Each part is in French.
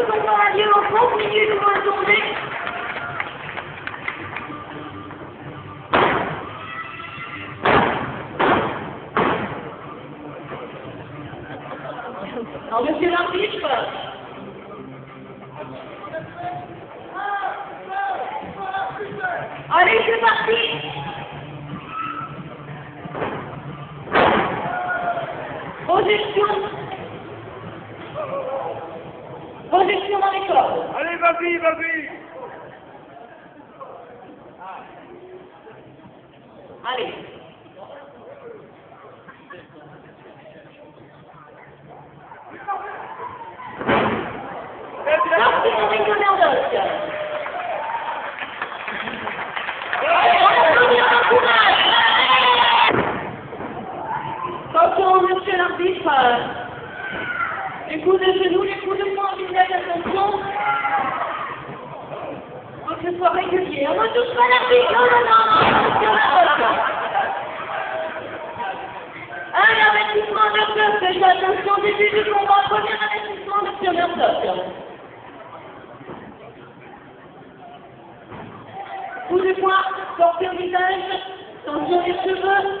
veux qu'on aura lieu en 30 minutes ou un tournée Alors, monsieur l'arbitre, allez, c'est parti. Projection Projection dans les cordes Allez, vas-y, vas-y Allez. Applaudit en courage. Attention, monsieur l'arbitre. Les coups de genoux, les coups de poing, visage, attention. Faut que ce soit régulier. On ne touche pas l'arbitre. Non, non, non, non, l'arbitre. Un avertissement de cœur, faites attention, début du combat, premier avertissement de Pierre Mertoc. Coup de poing, portez au visage, tension des cheveux.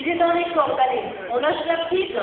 Il est dans les cordes, allez. On lâche la petite.